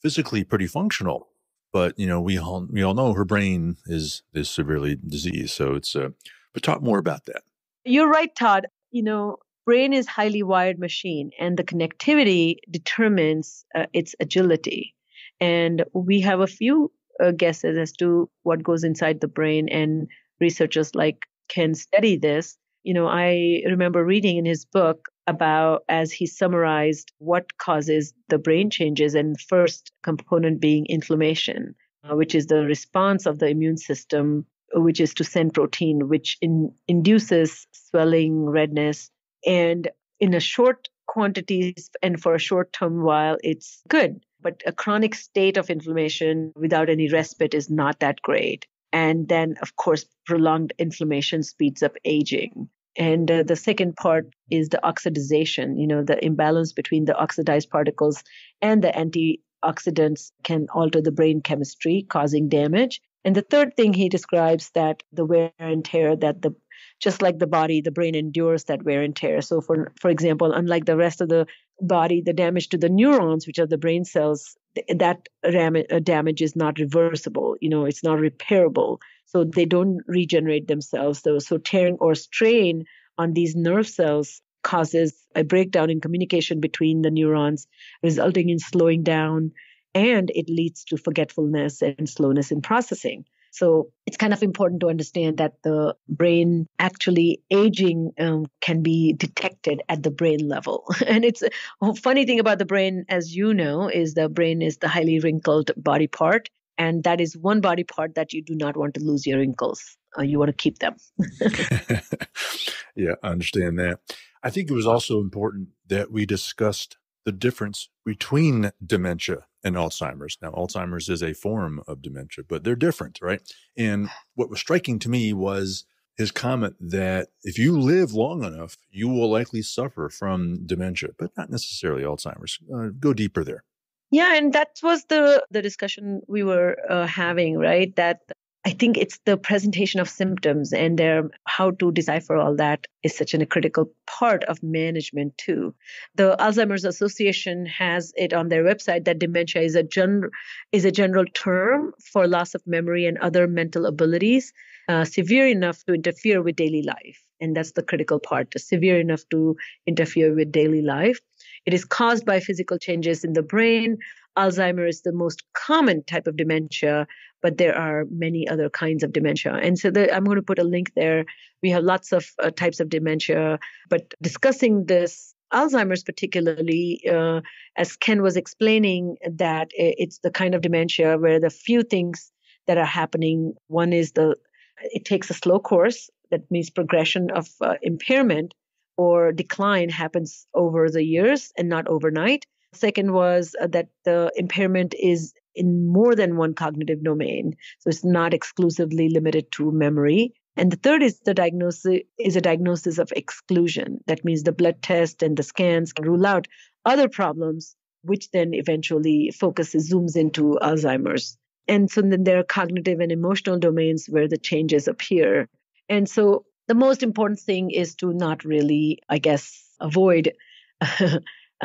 physically pretty functional, but you know, we all, we all know her brain is, is severely diseased. So it's, uh, but talk more about that. You're right, Todd. You know, brain is highly wired machine and the connectivity determines uh, its agility. And we have a few uh, guesses as to what goes inside the brain and researchers like Ken study this. You know i remember reading in his book about as he summarized what causes the brain changes and first component being inflammation uh, which is the response of the immune system which is to send protein which in, induces swelling redness and in a short quantities and for a short term while, it's good. But a chronic state of inflammation without any respite is not that great. And then, of course, prolonged inflammation speeds up aging. And uh, the second part is the oxidization, you know, the imbalance between the oxidized particles and the antioxidants can alter the brain chemistry, causing damage. And the third thing he describes that the wear and tear that the just like the body, the brain endures that wear and tear. So, for for example, unlike the rest of the body, the damage to the neurons, which are the brain cells, that uh, damage is not reversible. You know, it's not repairable. So they don't regenerate themselves. So, so tearing or strain on these nerve cells causes a breakdown in communication between the neurons, resulting in slowing down, and it leads to forgetfulness and slowness in processing. So it's kind of important to understand that the brain actually aging um, can be detected at the brain level. [laughs] and it's a funny thing about the brain, as you know, is the brain is the highly wrinkled body part. And that is one body part that you do not want to lose your wrinkles. Uh, you want to keep them. [laughs] [laughs] yeah, I understand that. I think it was also important that we discussed the difference between dementia and Alzheimer's. Now, Alzheimer's is a form of dementia, but they're different, right? And what was striking to me was his comment that if you live long enough, you will likely suffer from dementia, but not necessarily Alzheimer's. Uh, go deeper there. Yeah, and that was the the discussion we were uh, having, right? That I think it's the presentation of symptoms and their, how to decipher all that is such a critical part of management too. The Alzheimer's Association has it on their website that dementia is a gen, is a general term for loss of memory and other mental abilities uh, severe enough to interfere with daily life. And that's the critical part, severe enough to interfere with daily life. It is caused by physical changes in the brain. Alzheimer is the most common type of dementia, but there are many other kinds of dementia. And so the, I'm going to put a link there. We have lots of uh, types of dementia, but discussing this Alzheimer's, particularly, uh, as Ken was explaining, that it's the kind of dementia where the few things that are happening one is the it takes a slow course that means progression of uh, impairment or decline happens over the years and not overnight second was uh, that the impairment is in more than one cognitive domain. So it's not exclusively limited to memory. And the third is the diagnosis is a diagnosis of exclusion. That means the blood test and the scans can rule out other problems which then eventually focuses zooms into alzheimer's. And so then there are cognitive and emotional domains where the changes appear. And so the most important thing is to not really, I guess, avoid [laughs]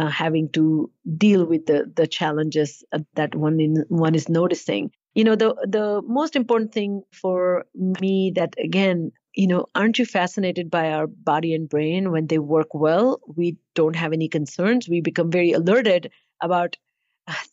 uh, having to deal with the, the challenges that one in, one is noticing. You know, the the most important thing for me that again, you know, aren't you fascinated by our body and brain when they work well? We don't have any concerns. We become very alerted about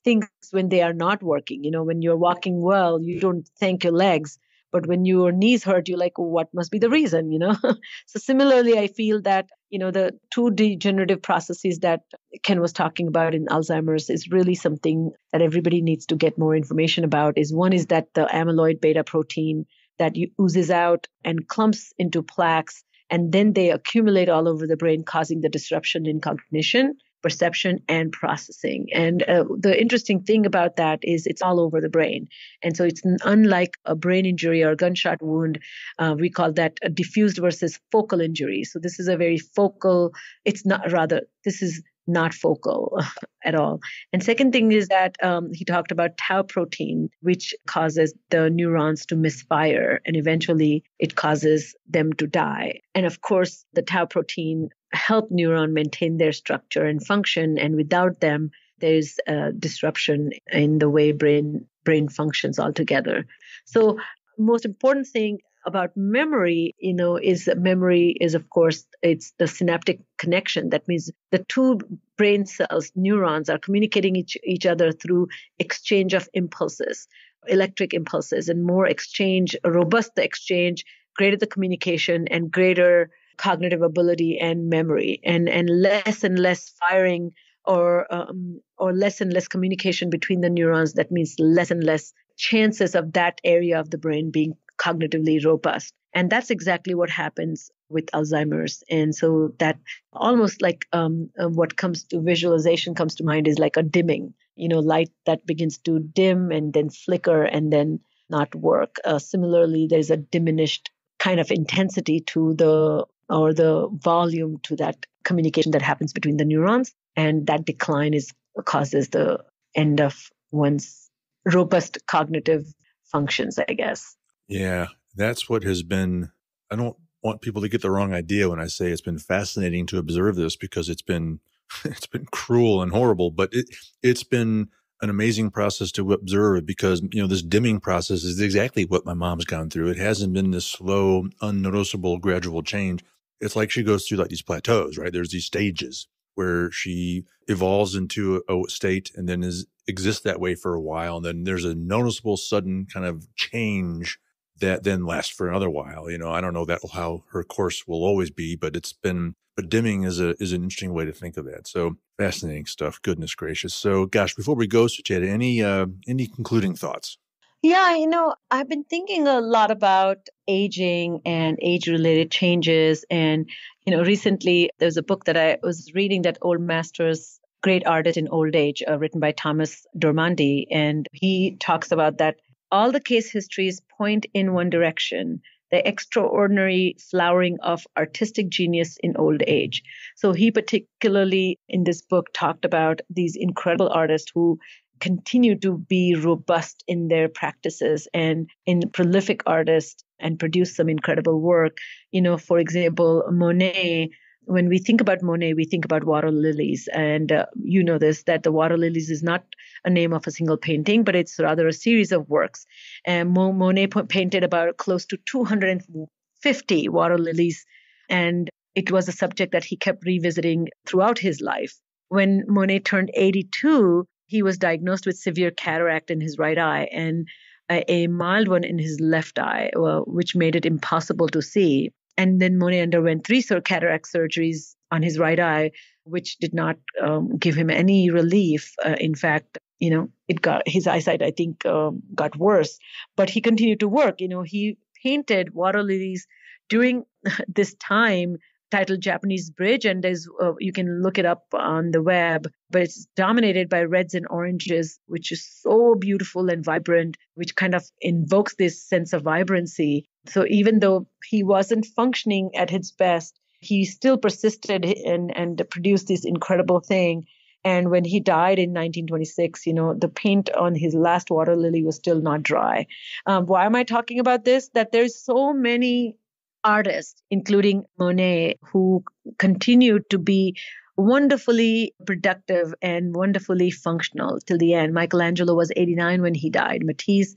things when they are not working. You know, when you're walking well, you don't thank your legs. But when your knees hurt, you're like, what must be the reason? You know? [laughs] so similarly, I feel that, you know, the two degenerative processes that Ken was talking about in Alzheimer's is really something that everybody needs to get more information about. Is one is that the amyloid beta protein that oozes out and clumps into plaques and then they accumulate all over the brain, causing the disruption in cognition perception and processing. And uh, the interesting thing about that is it's all over the brain. And so it's unlike a brain injury or a gunshot wound. Uh, we call that a diffused versus focal injury. So this is a very focal, it's not rather, this is not focal [laughs] at all. And second thing is that um, he talked about tau protein, which causes the neurons to misfire and eventually it causes them to die. And of course, the tau protein help neuron maintain their structure and function. And without them, there's a disruption in the way brain brain functions altogether. So most important thing about memory, you know, is memory is of course it's the synaptic connection. That means the two brain cells, neurons, are communicating each each other through exchange of impulses, electric impulses, and more exchange, robust the exchange, greater the communication, and greater cognitive ability and memory and and less and less firing or um, or less and less communication between the neurons. That means less and less chances of that area of the brain being cognitively robust. And that's exactly what happens with alzheimer's. And so that almost like um, uh, what comes to visualization comes to mind is like a dimming you know light that begins to dim and then flicker and then not work. Uh, similarly there's a diminished kind of intensity to the or the volume to that communication that happens between the neurons. And that decline is causes the end of one's robust cognitive functions, I guess. Yeah, that's what has been. I don't want people to get the wrong idea when I say it's been fascinating to observe this because it's been [laughs] it's been cruel and horrible, but it it's been an amazing process to observe because you know this dimming process is exactly what my mom's gone through. It hasn't been this slow, unnoticeable, gradual change it's like she goes through like these plateaus, right? There's these stages where she evolves into a state and then is exists that way for a while. And then there's a noticeable sudden kind of change that then lasts for another while. You know, I don't know that how her course will always be, but it's been, but dimming is a, is an interesting way to think of that. So fascinating stuff. Goodness gracious. So gosh, before we go, Sucheta, any, uh, any concluding thoughts? Yeah, you know, I've been thinking a lot about aging and age related changes. And, you know, recently there's a book that I was reading that Old Masters Great Artist in Old Age, uh, written by Thomas Dormandy. And he talks about that all the case histories point in one direction the extraordinary flowering of artistic genius in old age. So he particularly in this book talked about these incredible artists who continue to be robust in their practices and in prolific artists and produce some incredible work. You know, for example, Monet. When we think about Monet, we think about water lilies, and uh, you know this that the water lilies is not a name of a single painting, but it's rather a series of works. And Monet painted about close to 250 water lilies, and it was a subject that he kept revisiting throughout his life. when Monet turned 82, he was diagnosed with severe cataract in his right eye and a, mild one in his left eye, well, which made it impossible to see. And then Monet underwent three cataract surgeries on his right eye, which did not um, give him any relief. Uh, in fact, you know, it got his eyesight, I think, um, got worse. But he continued to work. You know, he painted water lilies during [laughs] this time titled Japanese Bridge, and there's uh, you can look it up on the web. But it's dominated by reds and oranges, which is so beautiful and vibrant, which kind of invokes this sense of vibrancy. So even though he wasn't functioning at his best, he still persisted and and produced this incredible thing. And when he died in 1926, you know, the paint on his last water lily was still not dry. Um, why am I talking about this? That there's so many artists, including Monet, who continued to be wonderfully productive and wonderfully functional till the end. Michelangelo was 89 when he died. Matisse,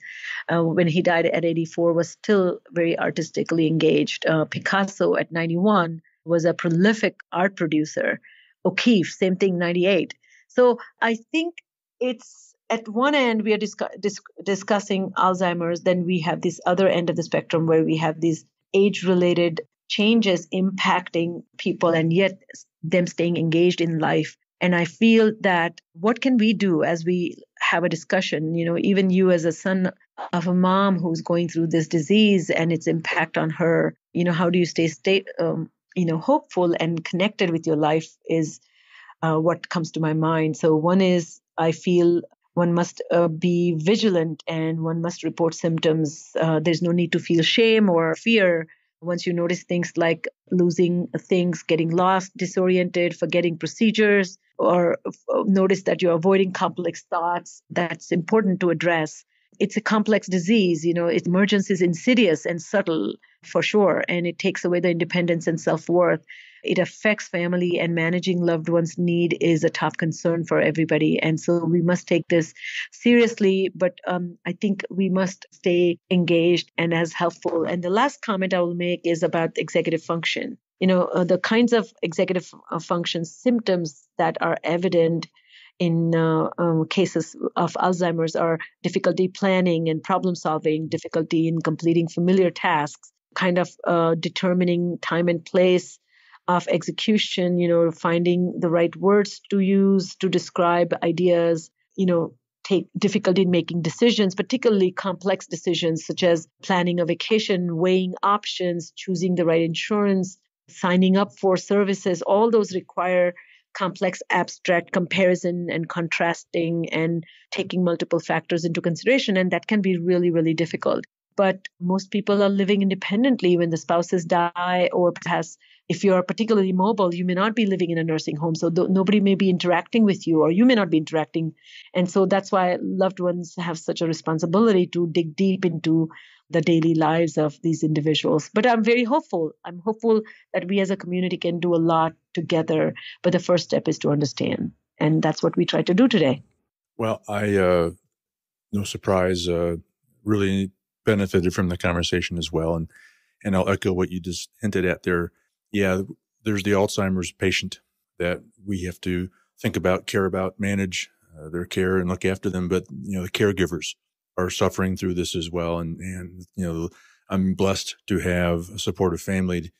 uh, when he died at 84, was still very artistically engaged. Uh, Picasso at 91 was a prolific art producer. O'Keeffe, same thing, 98. So I think it's at one end we are dis- dis- discussing Alzheimer's, then we have this other end of the spectrum where we have these age related changes impacting people and yet them staying engaged in life. And I feel that what can we do as we have a discussion? You know, even you as a son of a mom who's going through this disease and its impact on her, you know, how do you stay state, um, you know, hopeful and connected with your life is uh, what comes to my mind. So one is I feel one must uh, be vigilant and one must report symptoms. Uh, there's no need to feel shame or fear once you notice things like losing things, getting lost, disoriented, forgetting procedures, or notice that you're avoiding complex thoughts, that's important to address. It's a complex disease, you know, its emergence is insidious and subtle for sure, and it takes away the independence and self worth. It affects family, and managing loved ones' need is a top concern for everybody. And so we must take this seriously, but um, I think we must stay engaged and as helpful. And the last comment I will make is about executive function. You know, uh, the kinds of executive uh, function symptoms that are evident in uh, um, cases of Alzheimer's are difficulty planning and problem solving, difficulty in completing familiar tasks, kind of uh, determining time and place of execution, you know, finding the right words to use to describe ideas, you know, take difficulty in making decisions, particularly complex decisions such as planning a vacation, weighing options, choosing the right insurance, signing up for services. All those require complex abstract comparison and contrasting and taking multiple factors into consideration. And that can be really, really difficult. But most people are living independently when the spouses die or perhaps if you're particularly mobile, you may not be living in a nursing home. So th- nobody may be interacting with you, or you may not be interacting. And so that's why loved ones have such a responsibility to dig deep into the daily lives of these individuals. But I'm very hopeful. I'm hopeful that we as a community can do a lot together. But the first step is to understand. And that's what we try to do today. Well, I, uh, no surprise, uh, really benefited from the conversation as well. And, and I'll echo what you just hinted at there yeah, there's the Alzheimer's patient that we have to think about, care about, manage uh, their care and look after them. But, you know, the caregivers are suffering through this as well. And, and, you know, I'm blessed to have a supportive family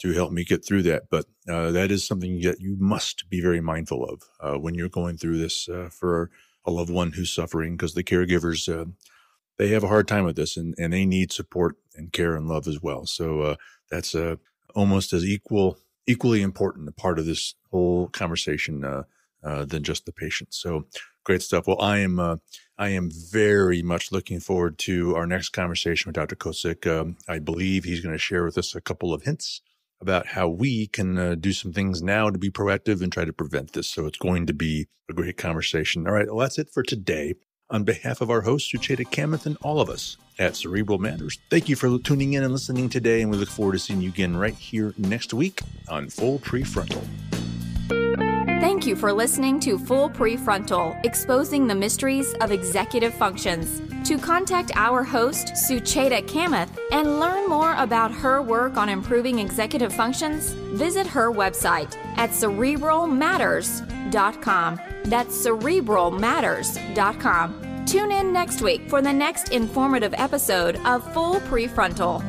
to help me get through that. But uh, that is something that you must be very mindful of uh, when you're going through this uh, for a loved one who's suffering because the caregivers, uh, they have a hard time with this and, and they need support and care and love as well. So uh, that's a almost as equal, equally important a part of this whole conversation uh, uh, than just the patient. So great stuff. Well, I am uh, I am very much looking forward to our next conversation with Dr. Kosik. Um, I believe he's going to share with us a couple of hints about how we can uh, do some things now to be proactive and try to prevent this. So it's going to be a great conversation. All right, well, that's it for today. On behalf of our host, Sucheta Kamath, and all of us at Cerebral Matters, thank you for tuning in and listening today, and we look forward to seeing you again right here next week on Full Prefrontal Thank you for listening to Full Prefrontal, exposing the mysteries of executive functions. To contact our host, Sucheta Kamath, and learn more about her work on improving executive functions, visit her website at cerebralmatters.com. That's cerebralmatters.com. Tune in next week for the next informative episode of Full Prefrontal.